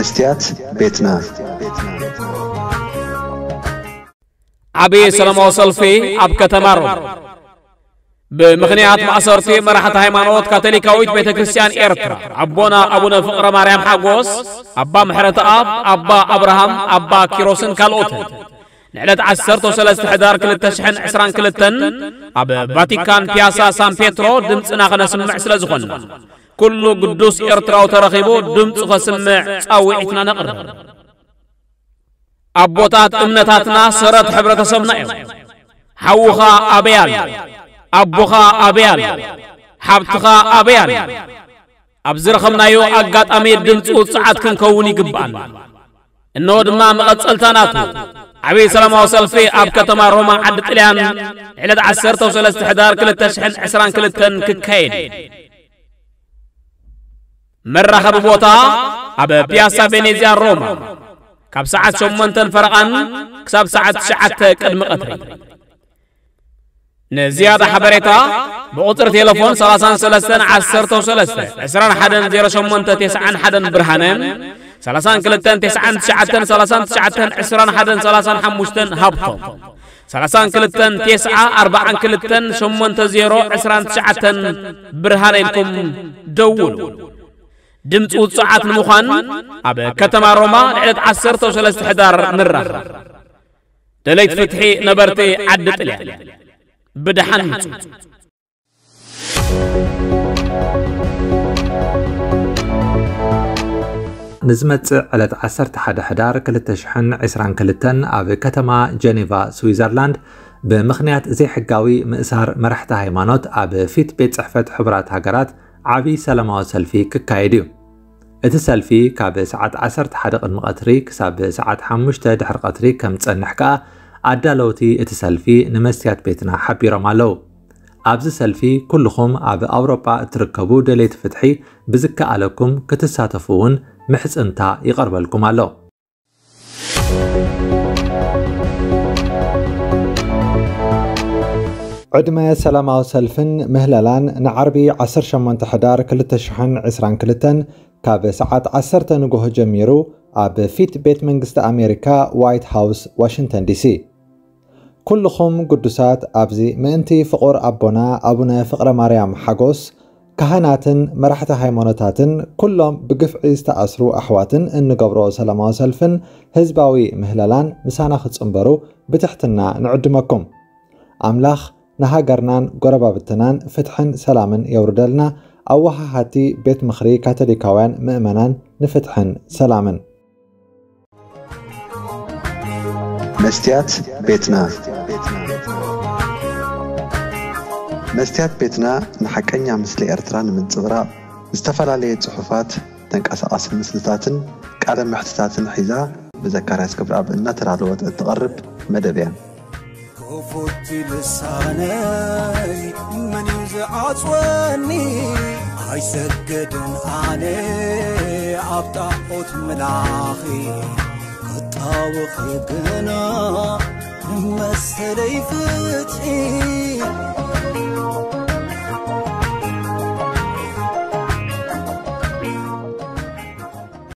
መስትያት ቤትና ዓብዪ ሰላማዊ ሰልፊ ኣብ ከተማ ሮም ብምኽንያት ማእሰርቲ መራሕቲ ሃይማኖት ካቶሊካዊት ቤተ ክርስቲያን ኤርትራ ኣቦና ኣቡነ ፍቕረ ማርያም ሓጎስ ኣባ ምሕረተ ኣብ ኣባ ኣብርሃም ኣባ ኪሮስን ካልኦትን ንዕለት 13 ሕዳር 222 ኣብ ቫቲካን ፒያሳ ሳን ፔትሮ ድምፅና ኸነስምዕ ስለ ዝኾንና كل قدوس إرترا وترخيبو دمت فسمع أو إتنا نقر أبوتات أمنتاتنا سرت حبرة سبنا حوخا أبيان. أبوخا أبيان. حبتخا أبيان. أبزر أبزرخمنايو أقات أمير دمت وصعات كنكوني قبان. إنه دما سلطاناتو عبي سلام وسلفي أب كتما روما عدت تليان علد عسرت وسلست حدار كل تشحن عسران كل تن ككين መራኸቢ ቦታ ኣብ ፒያሳ ቬኔዝያ ሮማ ካብ ሰዓት 8 ፈረቓን ክሳብ ሰዓት 9 ቅድሚ ቀትሪ ንዝያዳ ሓበሬታ ብቁፅሪ ቴሌፎን 33 13 21 08 91 ብርሃንን 32 99 39 21 35 ሃብቶም 32 9 42 80 29 ብርሃነ ኢልኩም ደውሉ ድምፂ ውፅዓት ንምዃን ኣብ ከተማ ሮማ ንዕለት 13 ሕዳር ንራኸብ ደለይት ፍትሒ ነበርቲ ዓዲ ጥልያ ብድሓን ምፁ ንዝመጽእ ዕለት 11 ሕዳር 2022 ኣብ ከተማ ጀኔቫ ስዊዘርላንድ ብምኽንያት ዘይሕጋዊ ምእሳር መራሕቲ ሃይማኖት ኣብ ፊት ቤት ጽሕፈት ሕቡራት ሃገራት ዓብዪ ሰላማዊ ሰልፊ ክካየድ እዩ እቲ ሰልፊ ካብ ሰዓት 11 ቅድሚ ቀትሪ ክሳብ ሰዓት 5 ድሕሪ ቀትሪ ከም ዝጸንሕ ከኣ ኣዳለውቲ እቲ ሰልፊ ንመስትያት ቤትና ሓቢሮም ኣለዉ ኣብዚ ሰልፊ ኩልኹም ኣብ ኣውሮጳ እትርከቡ ደሌቲ ፍትሒ ብዝከኣለኩም ክትሳተፉ እውን ምሕፅንታ ይቐርበልኩም ኣሎ ዕድመ ሰላማዊ ሰልፍን ምህለላን ንዓርቢ 18 ሕዳር 2022 ካብ ሰዓት 10 ንጎሆ ጀሚሩ ኣብ ፊት ቤት መንግስቲ ኣሜሪካ ዋይት ሃውስ ዋሽንተን ዲሲ ኩልኹም ቅዱሳት ኣብዚ ምእንቲ ፍቑር ኣቦና ኣቡነ ፍቕረ ማርያም ሓጎስ ካህናትን መራሕቲ ሃይማኖታትን ኩሎም ብግፍዒ ዝተኣስሩ ኣሕዋትን እንገብሮ ሰላማዊ ሰልፍን ህዝባዊ ምህለላን ምሳና ክጽምበሩ ብትሕትና ንዕድመኩም ኣምላኽ ንሃገርናን ጎረባብትናን ፍትሕን ሰላምን የውርደልና ኣወሃሃቲ ቤት ምኽሪ ካቶሊካውያን ምእመናን ንፍትሕን ሰላምን። መስትያት ቤትና። መስትያት ቤትና ንሓቀኛ ምስሊ ኤርትራ ንምንፅብራቕ ዝተፈላለየ ፅሑፋት ተንቀሳቐሲ ምስልታትን ቃለ ምሕትታትን ሒዛ ብዘካርያስ ክብረኣብ እናተዳለወት እትቐርብ መደብ እያ كفوت لساني من يزعصوني هاي سجدن أنا عبطاقوت ملاخي كطاوخ قنا مسلي فتحي.